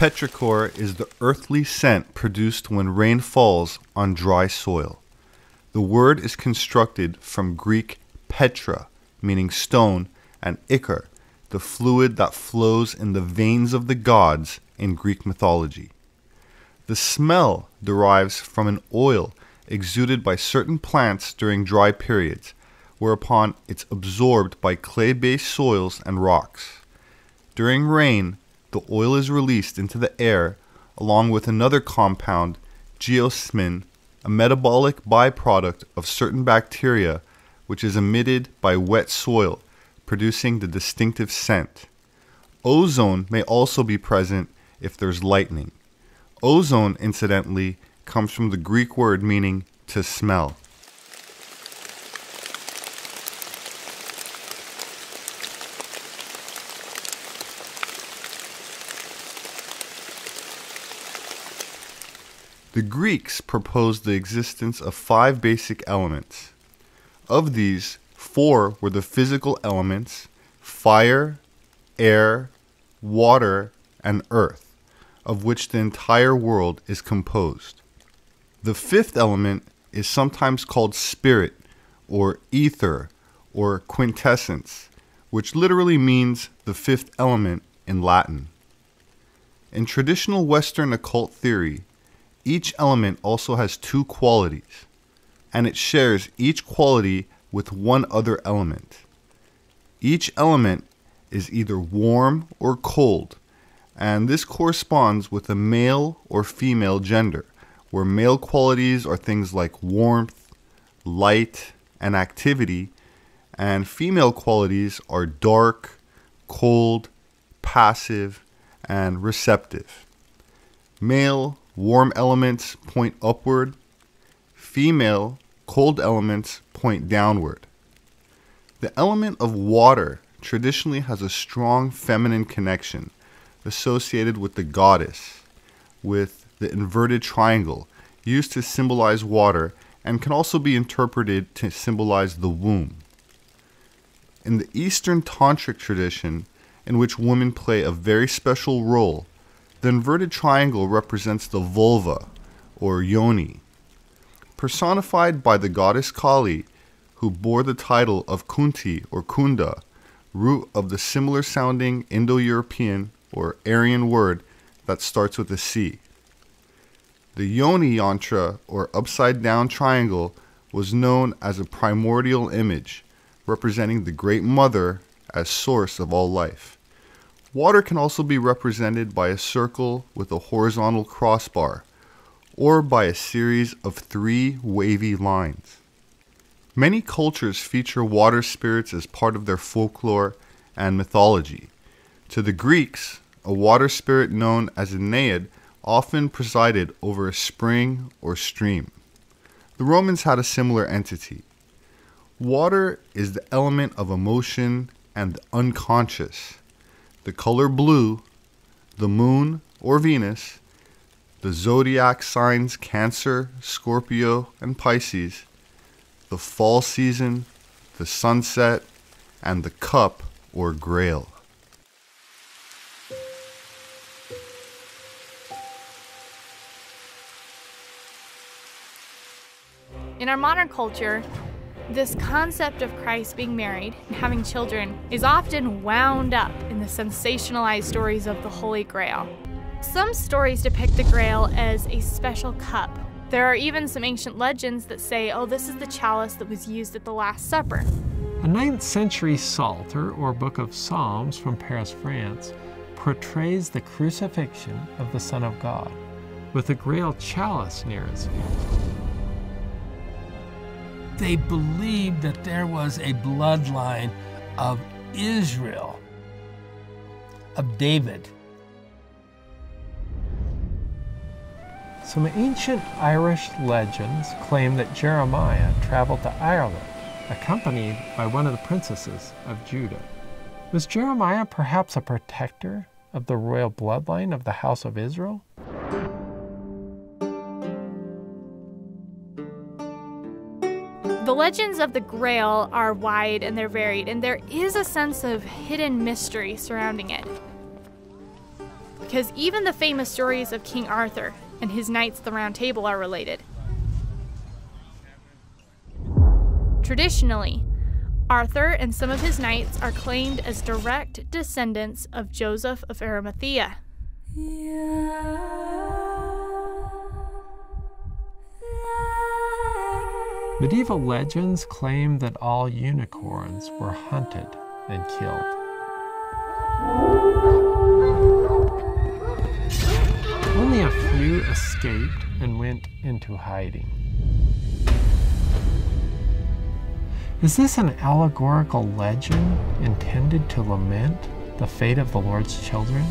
Petrichor is the earthly scent produced when rain falls on dry soil. The word is constructed from Greek petra, meaning stone, and ichor, the fluid that flows in the veins of the gods in Greek mythology. The smell derives from an oil exuded by certain plants during dry periods, whereupon it's absorbed by clay based soils and rocks. During rain, the oil is released into the air along with another compound, geosmin, a metabolic byproduct of certain bacteria which is emitted by wet soil, producing the distinctive scent. Ozone may also be present if there's lightning. Ozone, incidentally, comes from the Greek word meaning to smell. The Greeks proposed the existence of five basic elements. Of these, four were the physical elements fire, air, water, and earth, of which the entire world is composed. The fifth element is sometimes called spirit, or ether, or quintessence, which literally means the fifth element in Latin. In traditional Western occult theory, each element also has two qualities, and it shares each quality with one other element. Each element is either warm or cold, and this corresponds with a male or female gender, where male qualities are things like warmth, light, and activity, and female qualities are dark, cold, passive, and receptive. Male warm elements point upward, female cold elements point downward. The element of water traditionally has a strong feminine connection associated with the goddess, with the inverted triangle used to symbolize water and can also be interpreted to symbolize the womb. In the Eastern Tantric tradition, in which women play a very special role, the inverted triangle represents the vulva, or yoni. Personified by the goddess Kali, who bore the title of Kunti or Kunda, root of the similar sounding Indo European or Aryan word that starts with a C. The Yoni yantra, or upside down triangle, was known as a primordial image, representing the Great Mother as source of all life. Water can also be represented by a circle with a horizontal crossbar, or by a series of three wavy lines. Many cultures feature water spirits as part of their folklore and mythology. To the Greeks, a water spirit known as a Naiad often presided over a spring or stream. The Romans had a similar entity. Water is the element of emotion and the unconscious the color blue, the moon or Venus, the zodiac signs Cancer, Scorpio, and Pisces, the fall season, the sunset, and the cup or grail. In our modern culture, this concept of Christ being married and having children is often wound up in the sensationalized stories of the Holy Grail. Some stories depict the Grail as a special cup. There are even some ancient legends that say, oh, this is the chalice that was used at the Last Supper. A 9th century Psalter, or Book of Psalms from Paris, France, portrays the crucifixion of the Son of God, with the Grail chalice near its feet they believed that there was a bloodline of Israel, of David. Some ancient Irish legends claim that Jeremiah traveled to Ireland, accompanied by one of the princesses of Judah. Was Jeremiah perhaps a protector of the royal bloodline of the house of Israel? The legends of the Grail are wide and they're varied, and there is a sense of hidden mystery surrounding it. because even the famous stories of King Arthur and his knights the Round Table are related. Traditionally, Arthur and some of his knights are claimed as direct descendants of Joseph of Arimathea. Medieval legends claim that all unicorns were hunted and killed. Only a few escaped and went into hiding. Is this an allegorical legend intended to lament the fate of the Lord's children?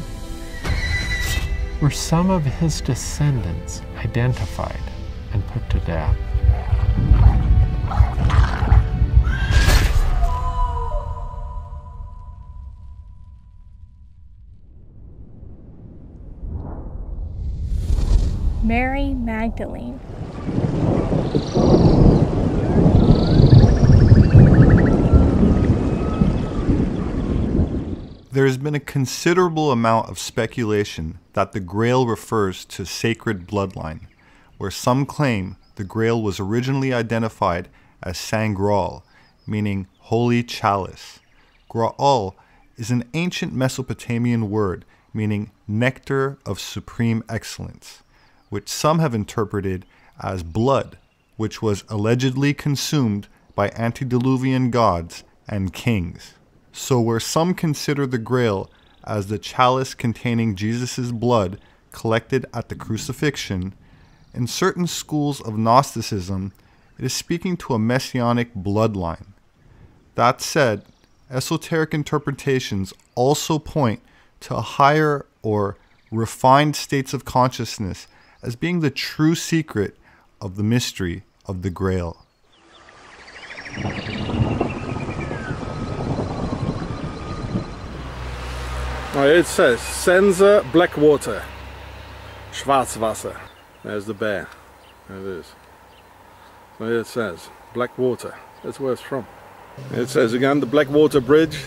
Were some of his descendants identified and put to death? Mary Magdalene. There has been a considerable amount of speculation that the Grail refers to sacred bloodline, where some claim the Grail was originally identified as Saint Graal, meaning holy chalice. Graal is an ancient Mesopotamian word meaning nectar of supreme excellence, which some have interpreted as blood, which was allegedly consumed by antediluvian gods and kings. So, where some consider the Grail as the chalice containing Jesus' blood collected at the crucifixion, in certain schools of Gnosticism, it is speaking to a messianic bloodline. That said, esoteric interpretations also point to higher or refined states of consciousness as being the true secret of the mystery of the Grail. Oh, it says Sense Blackwater, Schwarzwasser. There's the bear. There it is. So it says Blackwater. That's where it's from. It says again the Blackwater Bridge.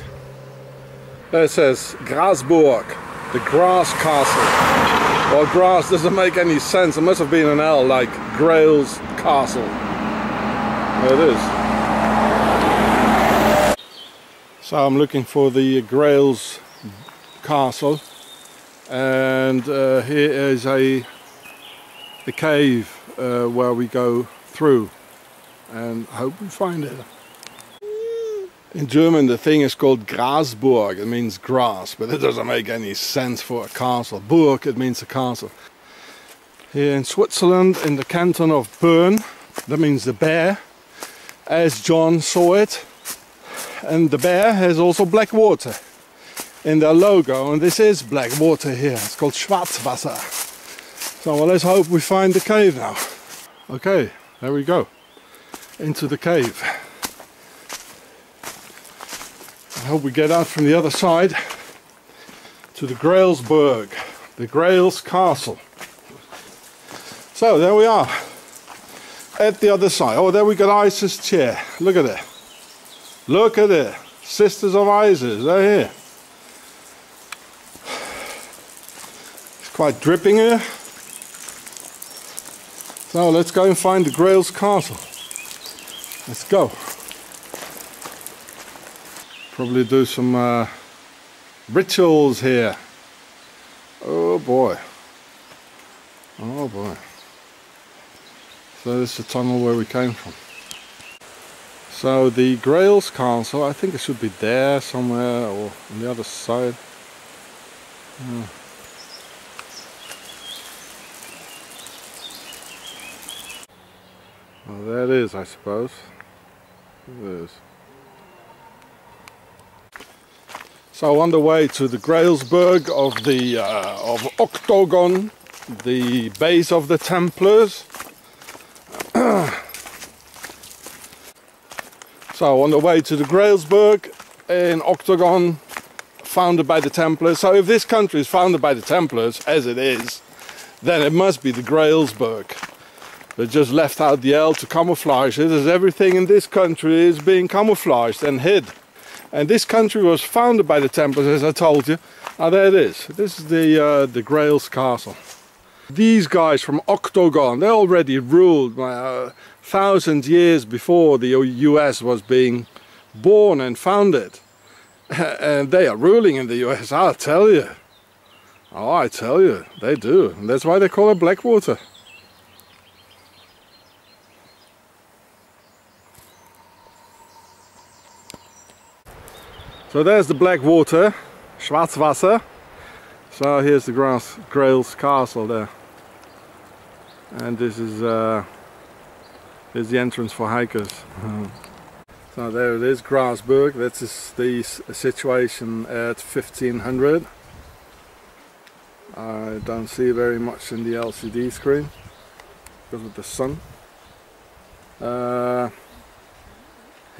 There it says Grasburg, the Grass Castle. Well, grass doesn't make any sense. It must have been an L, like Grail's Castle. There it is. So I'm looking for the Grail's castle and uh, here is a the cave uh, where we go through and hope we find it. In German the thing is called Grasburg, it means grass, but it doesn't make any sense for a castle. Burg, it means a castle. Here in Switzerland, in the canton of Bern, that means the bear, as John saw it. And the bear has also black water in their logo and this is black water here it's called Schwarzwasser so well, let's hope we find the cave now okay there we go into the cave I hope we get out from the other side to the Grailsburg the Grail's castle so there we are at the other side oh there we got Isis chair look at it look at it Sisters of Isis they're here It's quite dripping here. So let's go and find the Grail's castle. Let's go. Probably do some uh, rituals here. Oh boy. Oh boy. So this is the tunnel where we came from. So the Grail's castle, I think it should be there somewhere or on the other side. Yeah. Well, that is, I suppose. It is. So on the way to the Grailsburg of the uh, of Octagon, the base of the Templars. so on the way to the Grailsburg in Octagon, founded by the Templars. So if this country is founded by the Templars, as it is, then it must be the Grailsburg. They just left out the L to camouflage it, as everything in this country is being camouflaged and hid And this country was founded by the Templars, as I told you. Ah, there it is. This is the uh, the Grails Castle. These guys from Octagon, they already ruled uh, thousand years before the US was being born and founded. and they are ruling in the US, I'll tell you. Oh, I tell you, they do. And that's why they call it Blackwater. So there's the black water, Schwarzwasser. So here's the Grass, Grails Castle there. And this is uh, here's the entrance for hikers. so there it is, Grasberg. That's the situation at 1500. I don't see very much in the LCD screen because of the sun. Uh,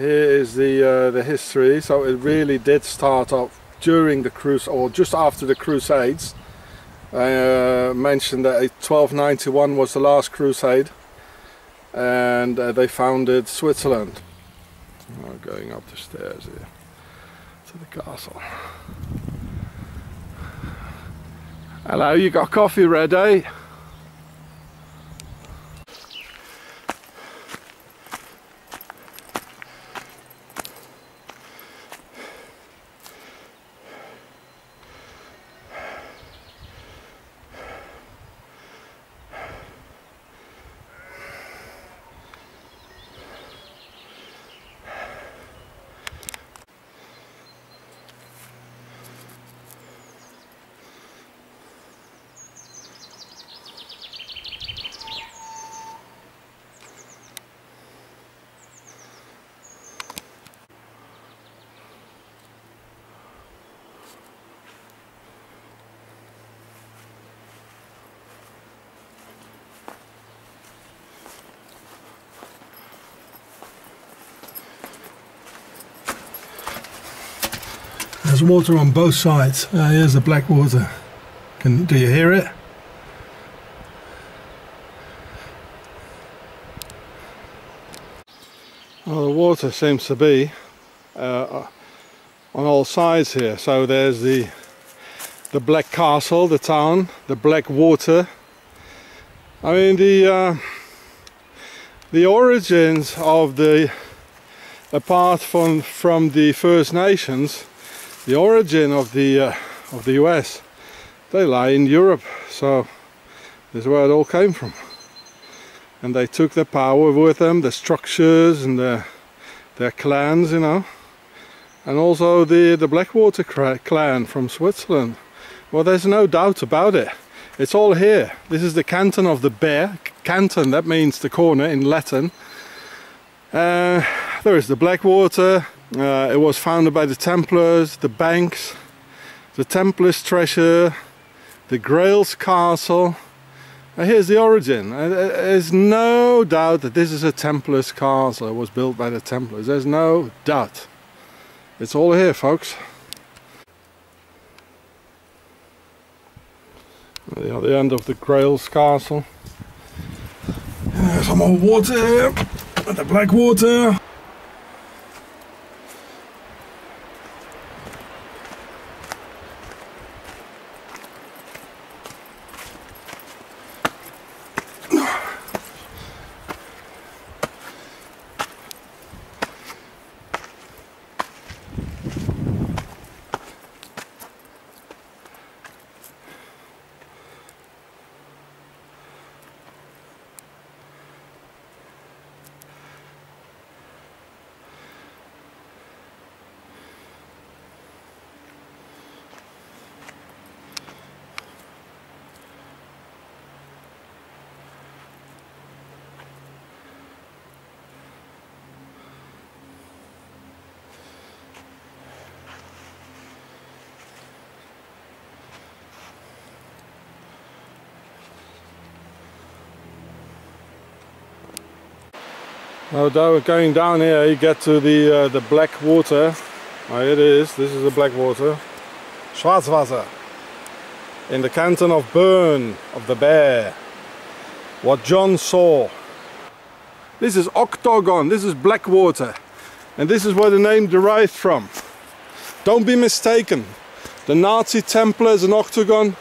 here is the uh, the history. So it really did start off during the cruise or just after the Crusades. I uh, mentioned that 1291 was the last crusade and uh, they founded Switzerland. Oh, going up the stairs here to the castle. Hello, you got coffee ready? Water on both sides. Uh, here's the black water. Can do you hear it? Well, the water seems to be uh, on all sides here. So there's the the Black Castle, the town, the Black Water. I mean the uh, the origins of the apart from from the First Nations the origin of the uh, of the US they lie in Europe so this is where it all came from. And they took the power with them the structures and the, their clans you know. And also the the Blackwater clan from Switzerland. Well there's no doubt about it. It's all here. This is the canton of the bear canton that means the corner in Latin. Uh, there is the Blackwater uh, it was founded by the Templars, the banks, the Templars treasure, the Grails castle. And here's the origin. Uh, there's no doubt that this is a Templars castle. It was built by the Templars. There's no doubt. It's all here, folks. The other end of the Grails castle. Some more water. The black water. Now going down here you get to the uh, the black water. Oh, it is, this is the black water. Schwarzwasser. In the canton of Bern, of the Bear. What John saw. This is Octagon, this is black water. And this is where the name derived from. Don't be mistaken. The Nazi Templars and Octagon,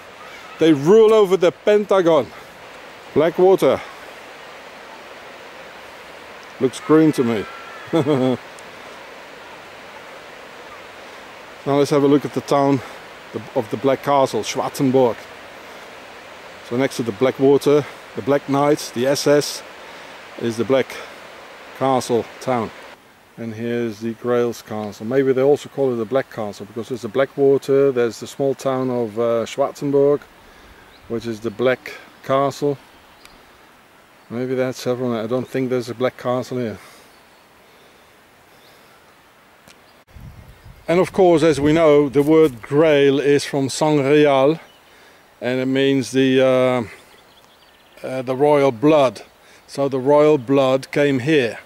they rule over the Pentagon. Blackwater. Looks green to me. now let's have a look at the town of the Black Castle, Schwarzenburg. So next to the Black Water, the Black Knights, the SS, is the Black Castle town. And here's the Grails Castle. Maybe they also call it the Black Castle because there's the Black Water, there's the small town of uh, Schwarzenburg, which is the Black Castle. Maybe that's several. I don't think there's a Black Castle here. And of course, as we know, the word Grail is from Sangreal, and it means the uh, uh, the royal blood. So the royal blood came here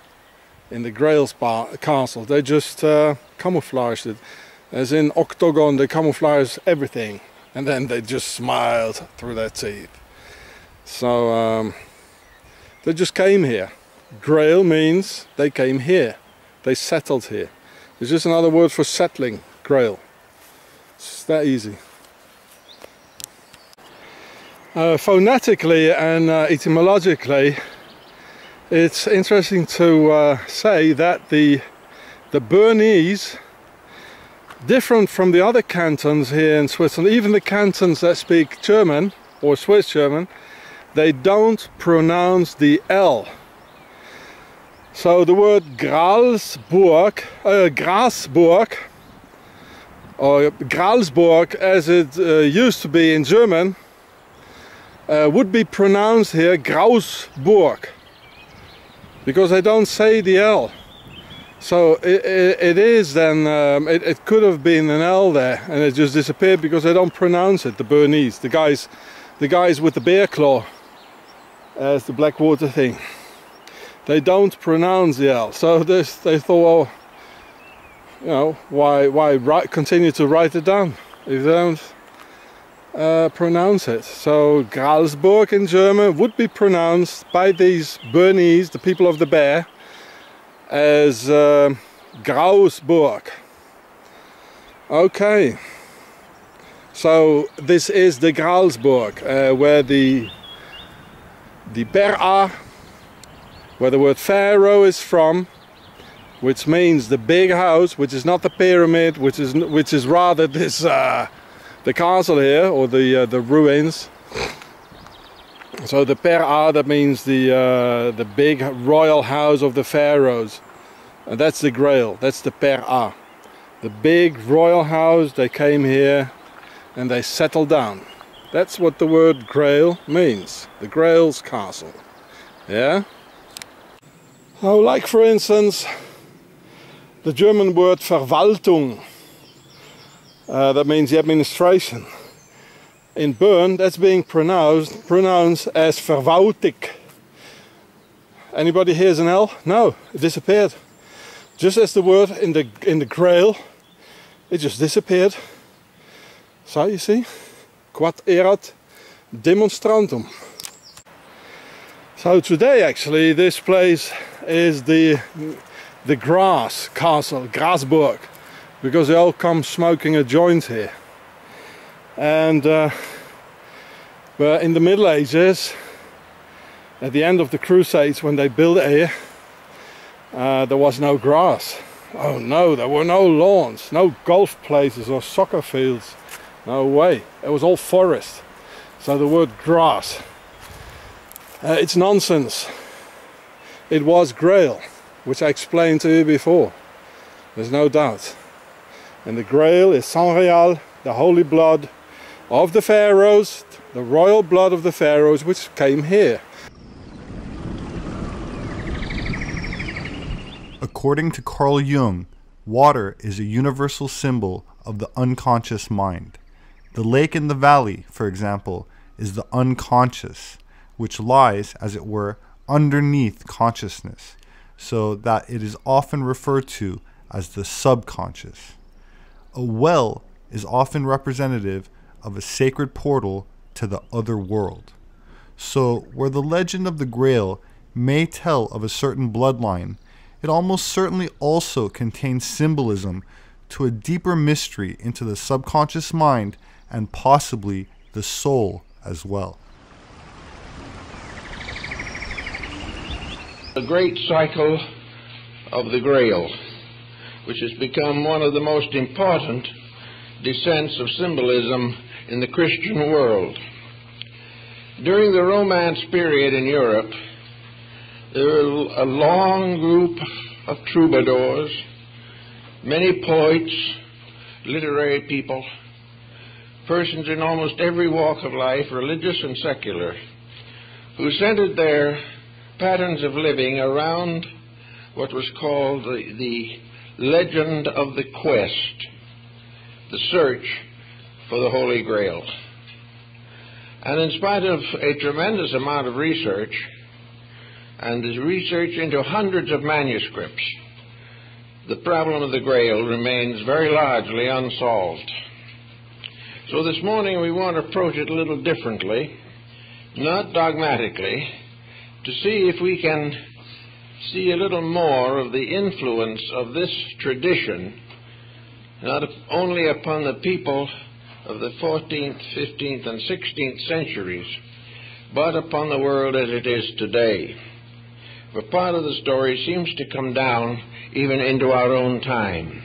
in the Grails castle. They just uh, camouflaged it. As in Octagon, they camouflage everything, and then they just smiled through their teeth. So um, they just came here. Grail means they came here. They settled here. It's just another word for settling, Grail. It's that easy. Uh, phonetically and uh, etymologically, it's interesting to uh, say that the the Bernese, different from the other cantons here in Switzerland, even the cantons that speak German or Swiss German, they don't pronounce the L. So the word Gralsburg, uh, Grasburg, or Gralsburg as it uh, used to be in German, uh, would be pronounced here Grausburg because they don't say the L. So it, it, it is then, um, it, it, could have been an L there and it just disappeared because they don't pronounce it, the Bernese, the guys, the guys with the bear claw as the Blackwater thing. They don't pronounce the L. So this, they thought, well, you know, why, why write, continue to write it down if they don't uh, pronounce it. So Gralsburg in German would be pronounced by these Bernese, the people of the bear, as uh, Grausburg. Okay, so this is the Gralsburg, uh, where the the Pera, where the word Pharaoh is from, which means the big house, which is not the pyramid, which is which is rather this uh, the castle here, or the uh, the ruins. So the Pera, that means the uh, the big royal house of the pharaohs, and that's the Grail. That's the Pera, the big royal house. They came here, and they settled down. That's what the word Grail means. The Grail's castle. Yeah. Oh, like for instance, the German word Verwaltung. Uh, that means the administration. In Bern, that's being pronounced pronounced as Verwaltig. Anybody hears an L? No, it disappeared. Just as the word in the in the Grail, it just disappeared. So you see, quod erat demonstrantum. So today, actually, this place is the the grass castle, Grasburg because they all come smoking a joint here. And uh, but in the Middle Ages, at the end of the Crusades, when they built it here, uh, there was no grass. Oh no, there were no lawns, no golf places or soccer fields. No way. It was all forest. So the word grass, uh, it's nonsense. It was Grail, which I explained to you before. There's no doubt. And the grail is Sangreal, the holy blood of the pharaohs, the royal blood of the pharaohs which came here. According to Carl Jung, water is a universal symbol of the unconscious mind. The lake in the valley, for example, is the unconscious, which lies, as it were, underneath consciousness, so that it is often referred to as the subconscious. A well is often representative of a sacred portal to the other world. So, where the legend of the Grail may tell of a certain bloodline, it almost certainly also contains symbolism to a deeper mystery into the subconscious mind and possibly the soul as well. The great cycle of the Grail, which has become one of the most important descents of symbolism in the Christian world. During the Romance period in Europe, there were a long group of troubadours, many poets, literary people, persons in almost every walk of life, religious and secular, who centered their patterns of living around what was called the, the legend of the quest, the search for the Holy Grail. And in spite of a tremendous amount of research, and research into hundreds of manuscripts, the problem of the Grail remains very largely unsolved. So this morning we want to approach it a little differently, not dogmatically, to see if we can see a little more of the influence of this tradition, not only upon the people of the 14th, 15th, and 16th centuries, but upon the world as it is today. For part of the story seems to come down even into our own time.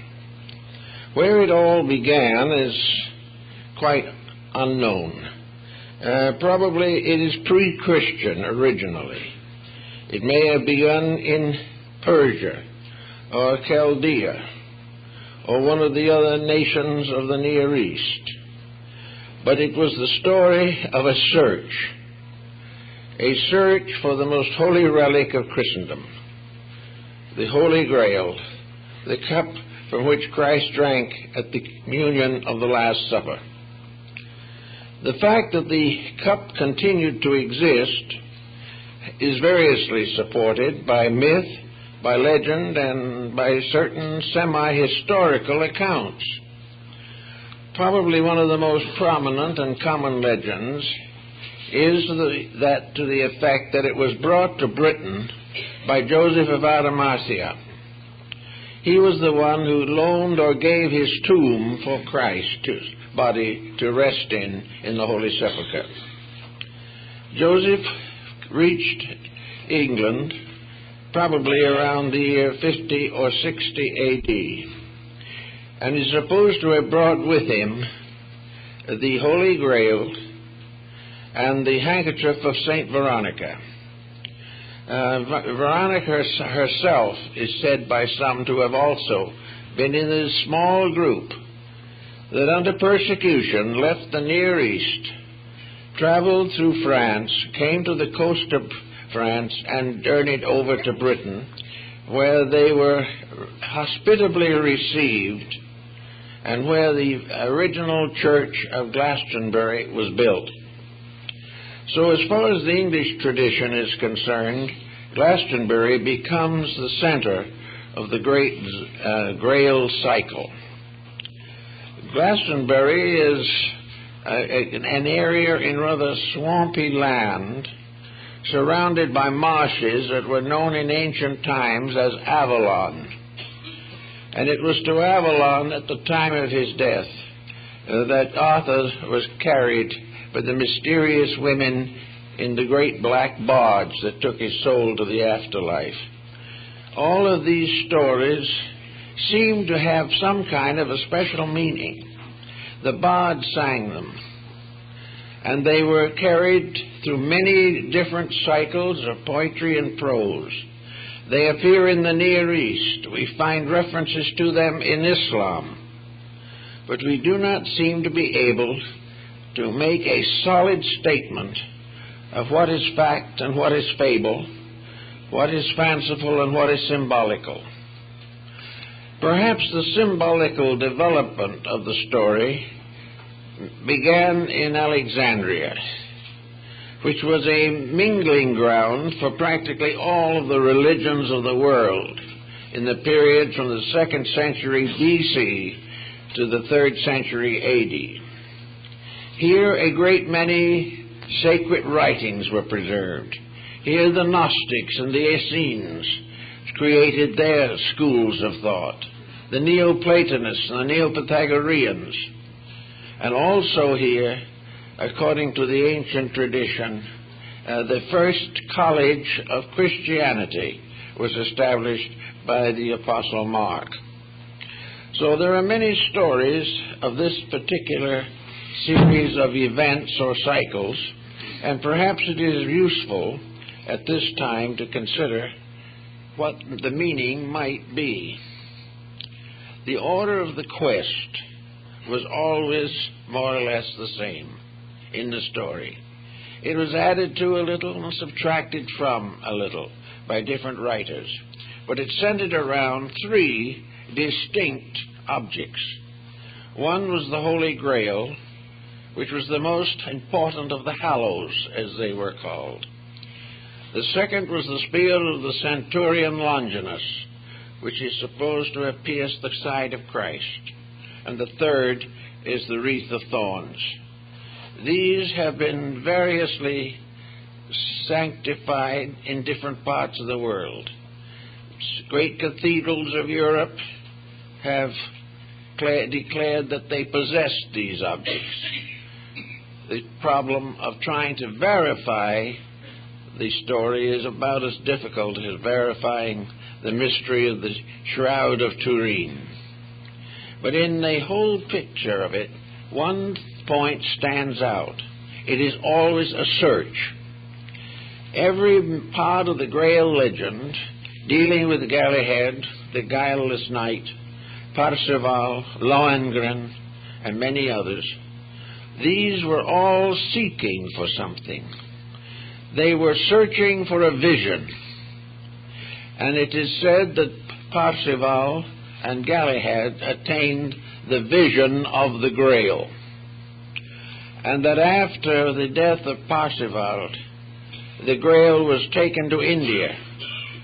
Where it all began is quite unknown. Uh, probably it is pre Christian originally. It may have begun in Persia or Chaldea or one of the other nations of the Near East. But it was the story of a search, a search for the most holy relic of Christendom, the Holy Grail, the cup from which Christ drank at the communion of the Last Supper. The fact that the cup continued to exist is variously supported by myth, by legend, and by certain semi historical accounts. Probably one of the most prominent and common legends is the, that to the effect that it was brought to Britain by Joseph of Arimathea. He was the one who loaned or gave his tomb for Christ's body to rest in in the Holy Sepulchre. Joseph reached England probably around the year 50 or 60 AD, and is supposed to have brought with him the Holy Grail and the handkerchief of Saint Veronica. Uh, Veronica herself is said by some to have also been in this small group that under persecution left the Near East traveled through France, came to the coast of France, and journeyed over to Britain, where they were hospitably received and where the original church of Glastonbury was built. So, as far as the English tradition is concerned, Glastonbury becomes the center of the great uh, Grail cycle. Glastonbury is an area in rather swampy land surrounded by marshes that were known in ancient times as Avalon. And it was to Avalon at the time of his death uh, that Arthur was carried by the mysterious women in the great black barge that took his soul to the afterlife. All of these stories seem to have some kind of a special meaning. The bards sang them. And they were carried through many different cycles of poetry and prose. They appear in the Near East. We find references to them in Islam. But we do not seem to be able to make a solid statement of what is fact and what is fable, what is fanciful and what is symbolical. Perhaps the symbolical development of the story began in Alexandria, which was a mingling ground for practically all of the religions of the world in the period from the second century BC to the third century AD. Here, a great many sacred writings were preserved. Here, the Gnostics and the Essenes created their schools of thought. the Neoplatonists and the Neopythagoreans. And also here, according to the ancient tradition, uh, the first college of Christianity was established by the Apostle Mark. So there are many stories of this particular series of events or cycles, and perhaps it is useful at this time to consider what the meaning might be. The order of the quest was always more or less the same in the story. It was added to a little and subtracted from a little by different writers, but it centered around three distinct objects. One was the Holy Grail, which was the most important of the hallows, as they were called. The second was the spear of the centurion Longinus, which is supposed to have pierced the side of Christ. And the third is the wreath of thorns. These have been variously sanctified in different parts of the world. Great cathedrals of Europe have declared that they possess these objects. The problem of trying to verify the story is about as difficult as verifying the mystery of the Shroud of Turin. But in the whole picture of it, one point stands out. It is always a search. Every part of the Grail legend dealing with Galahad, the guileless knight, Parzival, Lohengrin, and many others, these were all seeking for something. They were searching for a vision. And it is said that Parzival and Galahad attained the vision of the Grail. And that after the death of Parzival, the Grail was taken to India,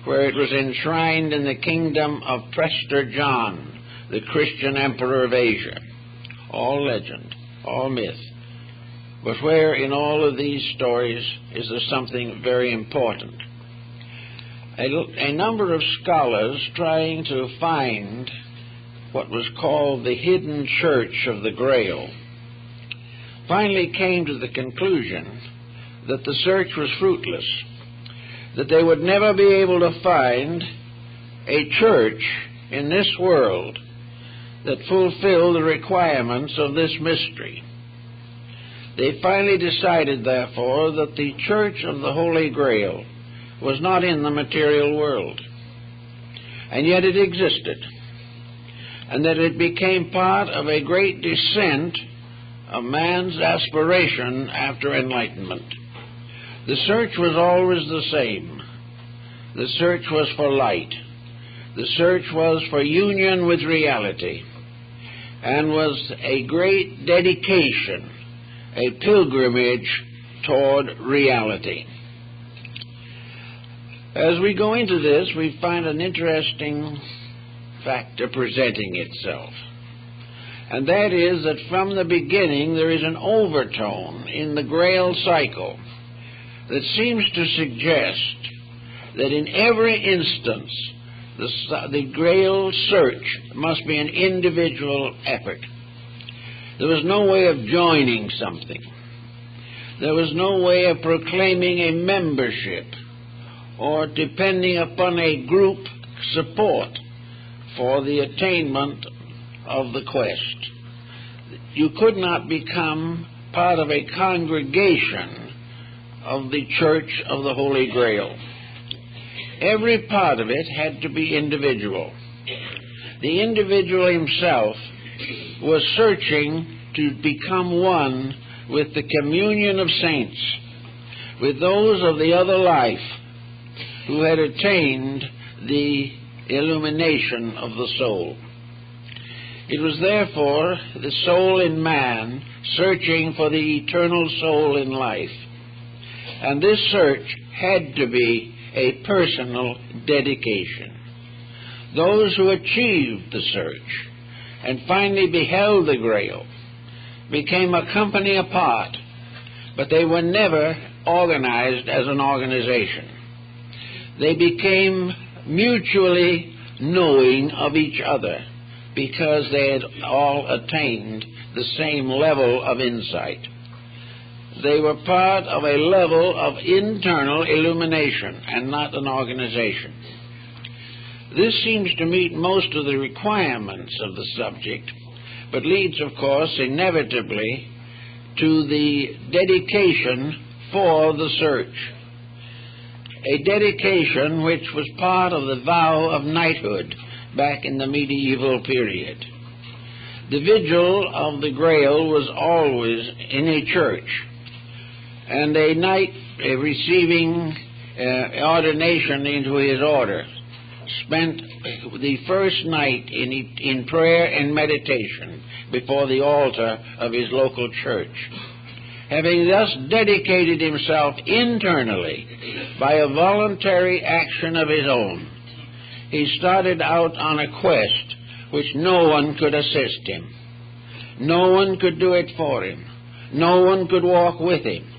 where it was enshrined in the kingdom of Prester John, the Christian emperor of Asia. All legend, all myth. But where in all of these stories is there something very important? A, a number of scholars trying to find what was called the hidden church of the Grail finally came to the conclusion that the search was fruitless, that they would never be able to find a church in this world that fulfilled the requirements of this mystery. They finally decided, therefore, that the Church of the Holy Grail was not in the material world, and yet it existed, and that it became part of a great descent of man's aspiration after enlightenment. The search was always the same. The search was for light. The search was for union with reality and was a great dedication a pilgrimage toward reality. As we go into this, we find an interesting factor presenting itself. And that is that from the beginning there is an overtone in the Grail cycle that seems to suggest that in every instance the, the Grail search must be an individual effort. There was no way of joining something. There was no way of proclaiming a membership or depending upon a group support for the attainment of the quest. You could not become part of a congregation of the Church of the Holy Grail. Every part of it had to be individual. The individual himself was searching to become one with the communion of saints, with those of the other life who had attained the illumination of the soul. It was therefore the soul in man searching for the eternal soul in life. And this search had to be a personal dedication. Those who achieved the search and finally beheld the grail, became a company apart, but they were never organized as an organization. They became mutually knowing of each other because they had all attained the same level of insight. They were part of a level of internal illumination and not an organization. This seems to meet most of the requirements of the subject, but leads, of course, inevitably to the dedication for the search. A dedication which was part of the vow of knighthood back in the medieval period. The vigil of the Grail was always in a church, and a knight receiving uh, ordination into his order spent the first night in, in prayer and meditation before the altar of his local church. Having thus dedicated himself internally by a voluntary action of his own, he started out on a quest which no one could assist him. No one could do it for him. No one could walk with him.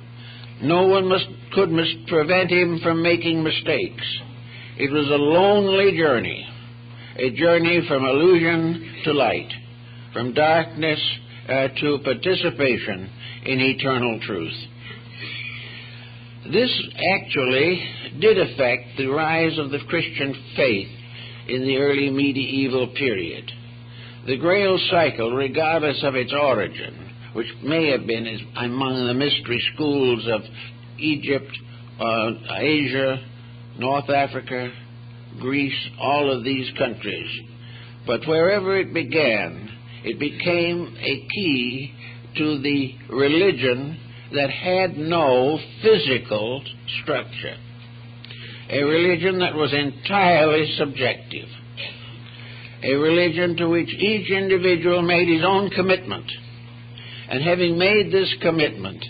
No one must, could must prevent him from making mistakes. It was a lonely journey, a journey from illusion to light, from darkness uh, to participation in eternal truth. This actually did affect the rise of the Christian faith in the early medieval period. The Grail cycle, regardless of its origin, which may have been among the mystery schools of Egypt, uh, Asia, North Africa, Greece, all of these countries. But wherever it began, it became a key to the religion that had no physical structure. A religion that was entirely subjective. A religion to which each individual made his own commitment. And having made this commitment,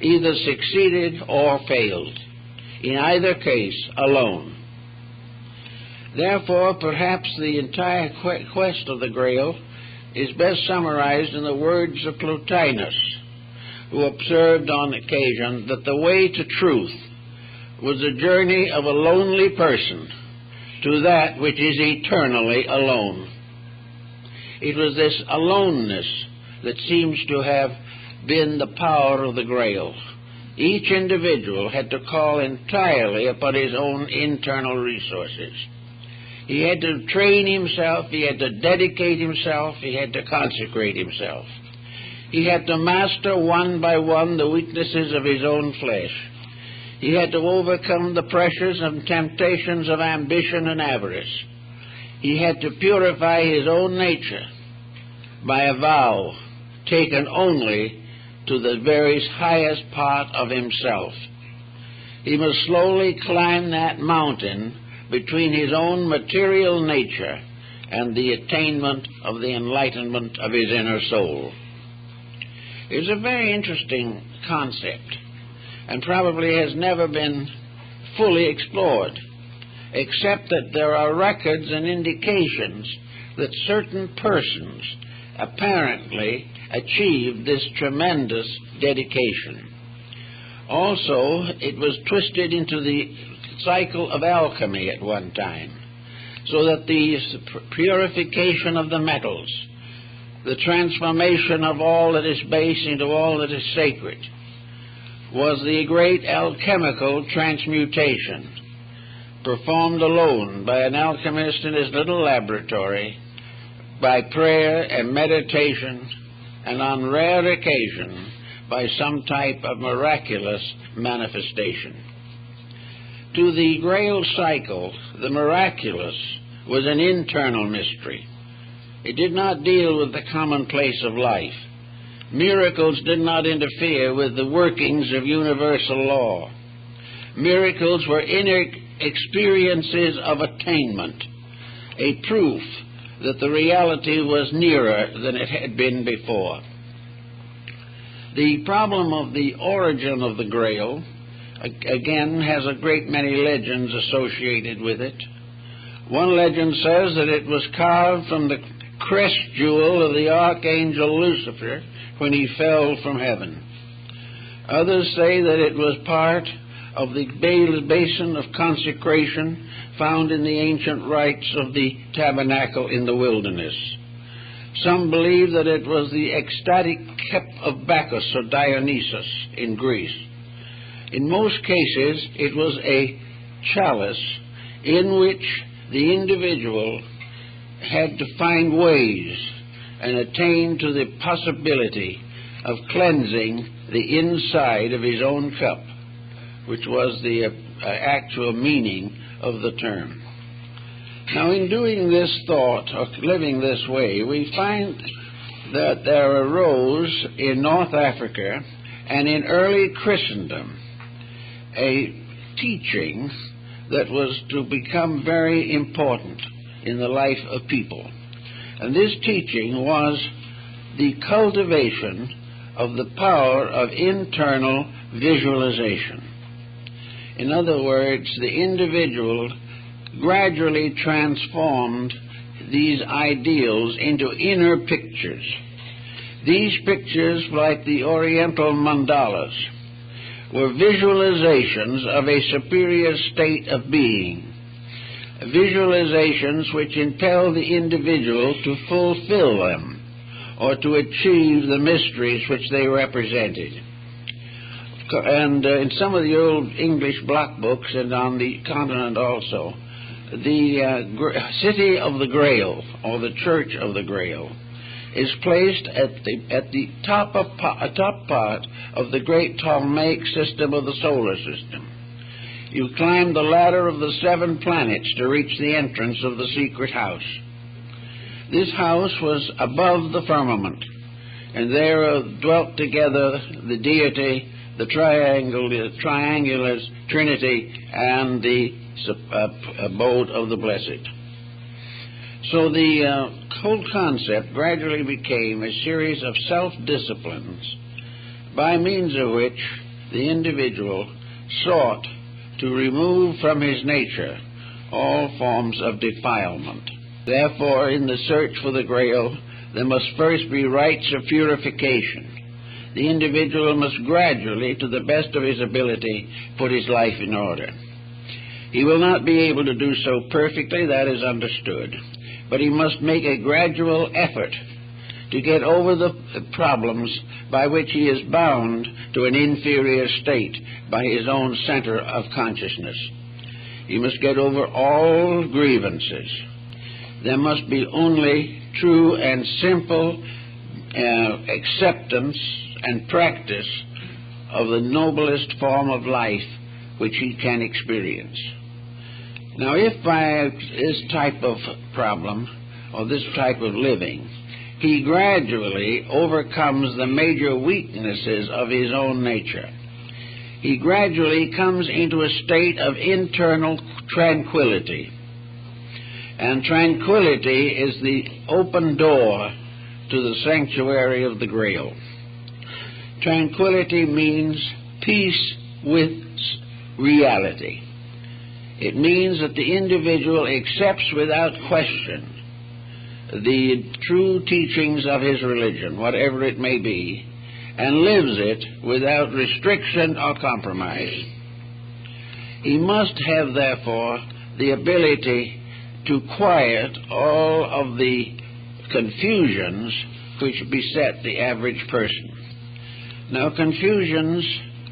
either succeeded or failed. In either case, alone. Therefore, perhaps the entire quest of the Grail is best summarized in the words of Plotinus, who observed on occasion that the way to truth was the journey of a lonely person to that which is eternally alone. It was this aloneness that seems to have been the power of the Grail. Each individual had to call entirely upon his own internal resources. He had to train himself, he had to dedicate himself, he had to consecrate himself. He had to master one by one the weaknesses of his own flesh. He had to overcome the pressures and temptations of ambition and avarice. He had to purify his own nature by a vow taken only to the very highest part of himself. He must slowly climb that mountain between his own material nature and the attainment of the enlightenment of his inner soul. It's a very interesting concept and probably has never been fully explored, except that there are records and indications that certain persons apparently achieved this tremendous dedication. Also, it was twisted into the cycle of alchemy at one time, so that the purification of the metals, the transformation of all that is base into all that is sacred, was the great alchemical transmutation performed alone by an alchemist in his little laboratory by prayer and meditation and on rare occasion by some type of miraculous manifestation. To the Grail cycle, the miraculous was an internal mystery. It did not deal with the commonplace of life. Miracles did not interfere with the workings of universal law. Miracles were inner experiences of attainment, a proof that the reality was nearer than it had been before. The problem of the origin of the Grail again has a great many legends associated with it. One legend says that it was carved from the crest jewel of the archangel Lucifer when he fell from heaven. Others say that it was part of the basin of consecration found in the ancient rites of the tabernacle in the wilderness. Some believe that it was the ecstatic cup of Bacchus or Dionysus in Greece. In most cases, it was a chalice in which the individual had to find ways and attain to the possibility of cleansing the inside of his own cup, which was the uh, actual meaning of the term. Now, in doing this thought, or living this way, we find that there arose in North Africa and in early Christendom a teaching that was to become very important in the life of people. And this teaching was the cultivation of the power of internal visualization. In other words, the individual gradually transformed these ideals into inner pictures. These pictures, like the Oriental mandalas, were visualizations of a superior state of being, visualizations which impel the individual to fulfill them or to achieve the mysteries which they represented. And uh, in some of the old English block books and on the continent also, the uh, city of the Grail, or the Church of the Grail, is placed at the at the top of uh, top part of the great Ptolemaic system of the solar system. You climb the ladder of the seven planets to reach the entrance of the secret house. This house was above the firmament, and there dwelt together the deity, the triangle, the triangular trinity, and the uh, abode of the blessed. So the uh, whole concept gradually became a series of self-disciplines by means of which the individual sought to remove from his nature all forms of defilement. Therefore, in the search for the grail, there must first be rites of purification. The individual must gradually, to the best of his ability, put his life in order. He will not be able to do so perfectly, that is understood, but he must make a gradual effort to get over the problems by which he is bound to an inferior state by his own center of consciousness. He must get over all grievances there must be only true and simple uh, acceptance and practice of the noblest form of life which he can experience. Now, if by this type of problem or this type of living, he gradually overcomes the major weaknesses of his own nature, he gradually comes into a state of internal tranquility and tranquility is the open door to the sanctuary of the Grail. Tranquility means peace with reality. It means that the individual accepts without question the true teachings of his religion, whatever it may be, and lives it without restriction or compromise. He must have, therefore, the ability to quiet all of the confusions which beset the average person. Now, confusions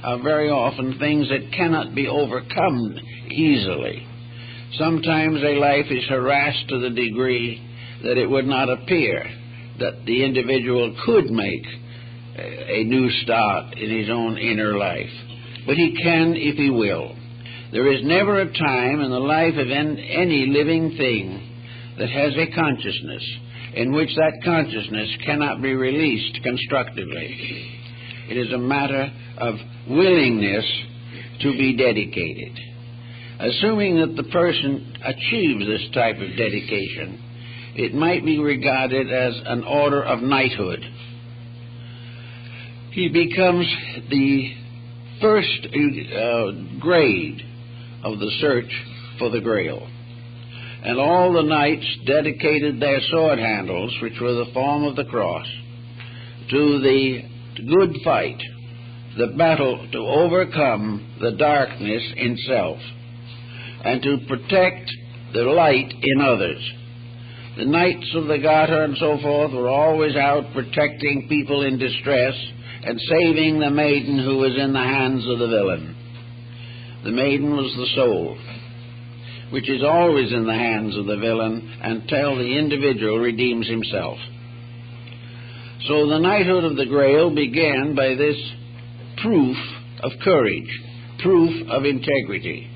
are very often things that cannot be overcome easily. Sometimes a life is harassed to the degree that it would not appear that the individual could make a new start in his own inner life. But he can if he will. There is never a time in the life of any living thing that has a consciousness in which that consciousness cannot be released constructively. It is a matter of willingness to be dedicated. Assuming that the person achieves this type of dedication, it might be regarded as an order of knighthood. He becomes the first uh, grade of the search for the Grail. And all the knights dedicated their sword handles, which were the form of the cross, to the good fight, the battle to overcome the darkness in self, and to protect the light in others. The Knights of the Garter and so forth were always out protecting people in distress and saving the maiden who was in the hands of the villain. The maiden was the soul, which is always in the hands of the villain until the individual redeems himself. So the knighthood of the Grail began by this proof of courage, proof of integrity.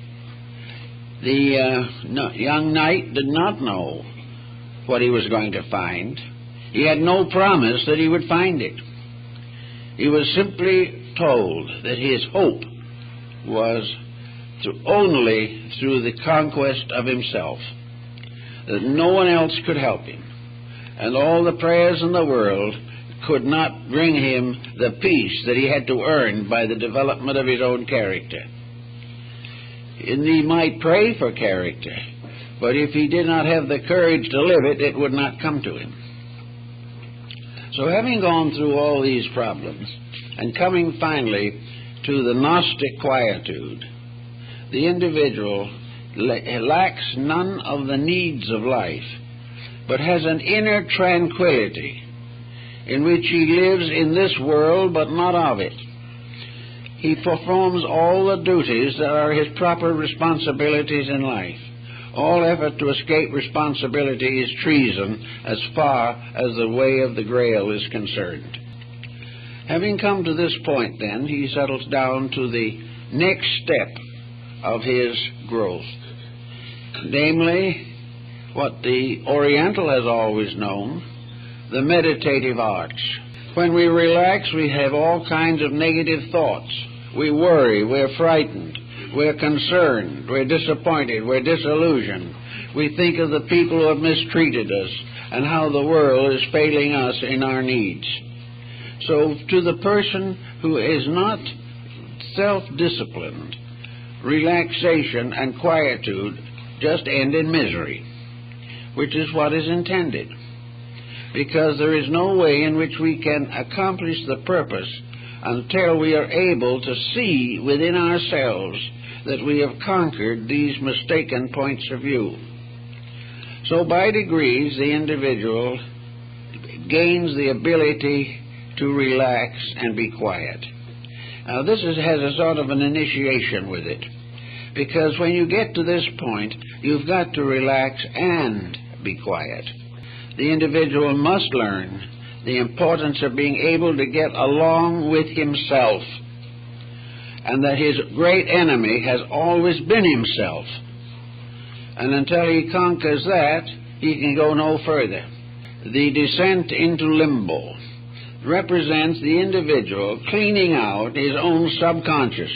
The uh, no, young knight did not know what he was going to find. He had no promise that he would find it. He was simply told that his hope was to only through the conquest of himself, that no one else could help him, and all the prayers in the world could not bring him the peace that he had to earn by the development of his own character. And he might pray for character, but if he did not have the courage to live it, it would not come to him. So, having gone through all these problems and coming finally to the Gnostic quietude, the individual lacks none of the needs of life, but has an inner tranquility in which he lives in this world but not of it. He performs all the duties that are his proper responsibilities in life. All effort to escape responsibility is treason as far as the way of the grail is concerned. Having come to this point, then, he settles down to the next step of his growth, namely, what the Oriental has always known the meditative arts. When we relax, we have all kinds of negative thoughts. We worry, we're frightened, we're concerned, we're disappointed, we're disillusioned. We think of the people who have mistreated us and how the world is failing us in our needs. So, to the person who is not self disciplined, relaxation and quietude just end in misery, which is what is intended because there is no way in which we can accomplish the purpose until we are able to see within ourselves that we have conquered these mistaken points of view. So, by degrees, the individual gains the ability to relax and be quiet. Now, this is, has a sort of an initiation with it, because when you get to this point, you've got to relax and be quiet the individual must learn the importance of being able to get along with himself, and that his great enemy has always been himself. And until he conquers that, he can go no further. The descent into limbo represents the individual cleaning out his own subconscious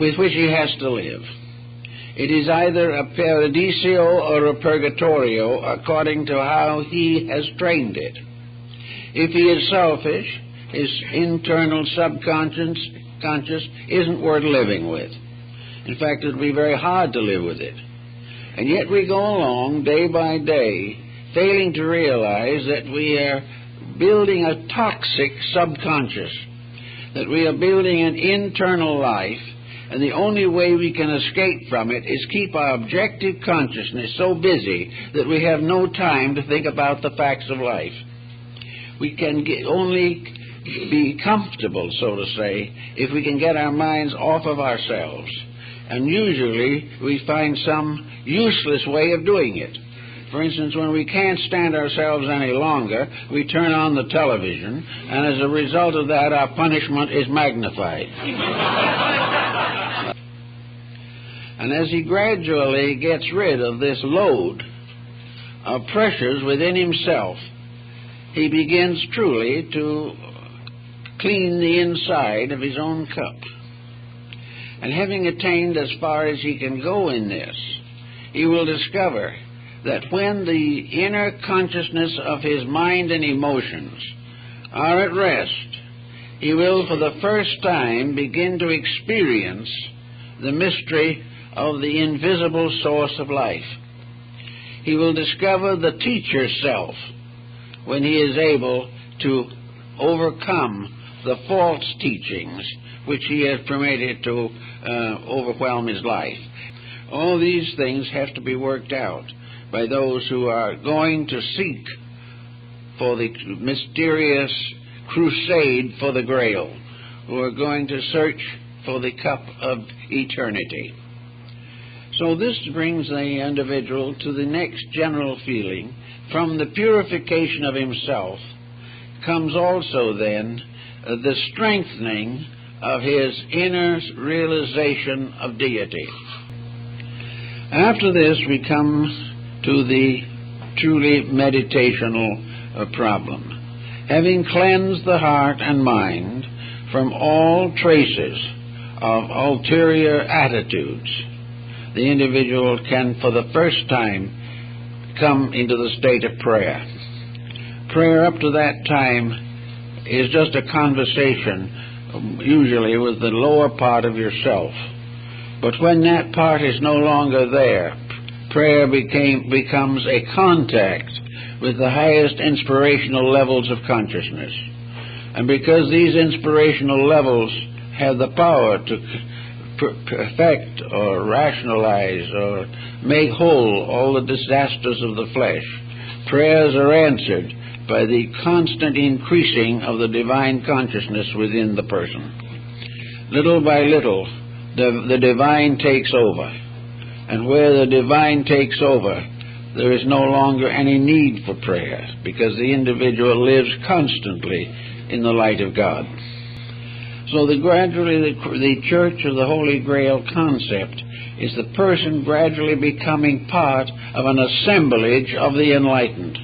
with which he has to live. It is either a paradiso or a purgatorio according to how he has trained it. If he is selfish, his internal subconscious conscious isn't worth living with. In fact, it would be very hard to live with it. And yet we go along day by day, failing to realize that we are building a toxic subconscious, that we are building an internal life and the only way we can escape from it is keep our objective consciousness so busy that we have no time to think about the facts of life. We can get, only be comfortable, so to say, if we can get our minds off of ourselves. And usually we find some useless way of doing it. For instance, when we can't stand ourselves any longer, we turn on the television, and as a result of that, our punishment is magnified. and as he gradually gets rid of this load of pressures within himself, he begins truly to clean the inside of his own cup. And having attained as far as he can go in this, he will discover that when the inner consciousness of his mind and emotions are at rest, he will for the first time begin to experience the mystery of the invisible source of life. He will discover the teacher self when he is able to overcome the false teachings which he has permitted to uh, overwhelm his life. All these things have to be worked out. by those who are going to seek for the mysterious crusade for the grail, who are going to search for the cup of eternity. So this brings the individual to the next general feeling. From the purification of himself comes also then uh, the strengthening of his inner realization of deity. After this, we come to the truly meditational uh, problem. Having cleansed the heart and mind from all traces of ulterior attitudes, the individual can, for the first time, come into the state of prayer. Prayer up to that time is just a conversation, usually with the lower part of yourself. But when that part is no longer there, prayer became, becomes a contact with the highest inspirational levels of consciousness. And because these inspirational levels have the power to perfect or rationalize or make whole all the disasters of the flesh. Prayers are answered by the constant increasing of the divine consciousness within the person. Little by little, the, the divine takes over. And where the divine takes over, there is no longer any need for prayer because the individual lives constantly in the light of God. So the gradually the, the Church of the Holy Grail concept is the person gradually becoming part of an assemblage of the enlightened.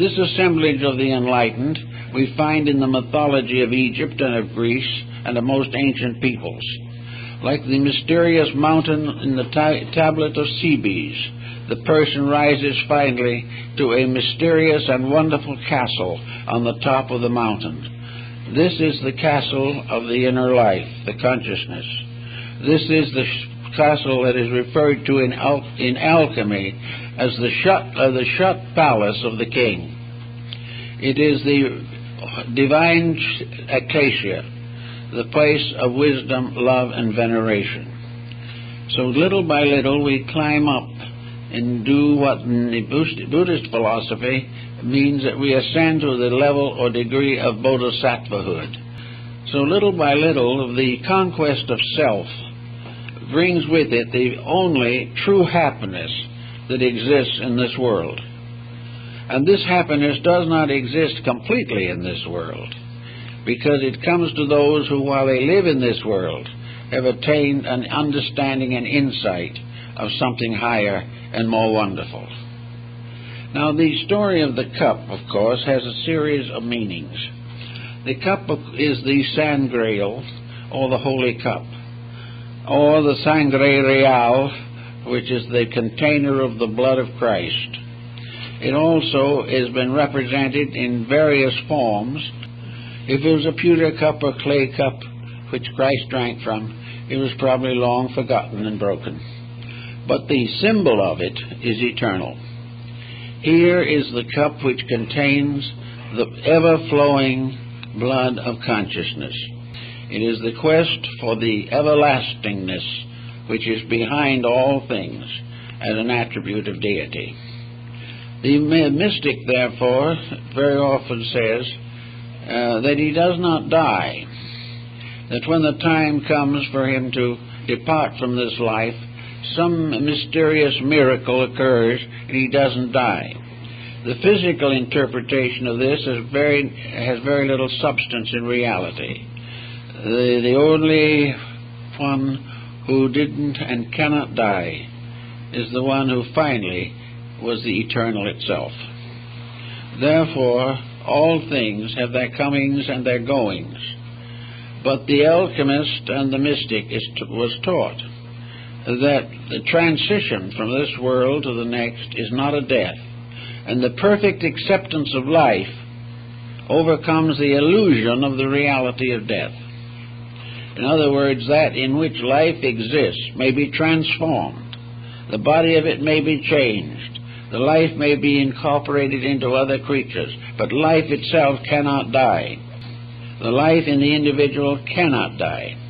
This assemblage of the enlightened we find in the mythology of Egypt and of Greece and of most ancient peoples. Like the mysterious mountain in the tablet of Cebes, the person rises finally to a mysterious and wonderful castle on the top of the mountain. This is the castle of the inner life, the consciousness. This is the castle that is referred to in, al- in alchemy as the shut, uh, the shut palace of the king. It is the divine acacia, the place of wisdom, love, and veneration. So little by little we climb up do what in the Buddhist philosophy means that we ascend to the level or degree of bodhisattvahood. So little by little, the conquest of self brings with it the only true happiness that exists in this world. And this happiness does not exist completely in this world, because it comes to those who, while they live in this world, have attained an understanding and insight of something higher and more wonderful. Now, the story of the cup, of course, has a series of meanings. The cup is the sangreal, or the holy cup, or the sangre real, which is the container of the blood of Christ. It also has been represented in various forms. If it was a pewter cup or clay cup, which Christ drank from, it was probably long forgotten and broken. But the symbol of it is eternal. Here is the cup which contains the ever flowing blood of consciousness. It is the quest for the everlastingness which is behind all things as an attribute of deity. The mystic, therefore, very often says uh, that he does not die, that when the time comes for him to depart from this life, some mysterious miracle occurs and he doesn't die. The physical interpretation of this is very, has very little substance in reality. The, the only one who didn't and cannot die is the one who finally was the eternal itself. Therefore, all things have their comings and their goings. But the alchemist and the mystic is, was taught that the transition from this world to the next is not a death, and the perfect acceptance of life overcomes the illusion of the reality of death. In other words, that in which life exists may be transformed, the body of it may be changed, the life may be incorporated into other creatures, but life itself cannot die. The life in the individual cannot die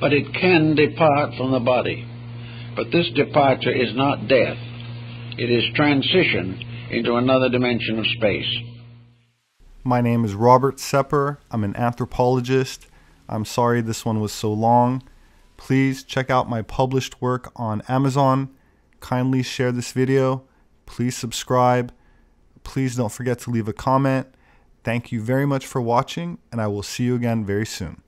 but it can depart from the body. But this departure is not death. It is transition into another dimension of space. My name is Robert Sepehr. I'm an anthropologist. I'm sorry this one was so long. Please check out my published work on Amazon. Kindly share this video. Please subscribe. Please don't forget to leave a comment. Thank you very much for watching, and I will see you again very soon.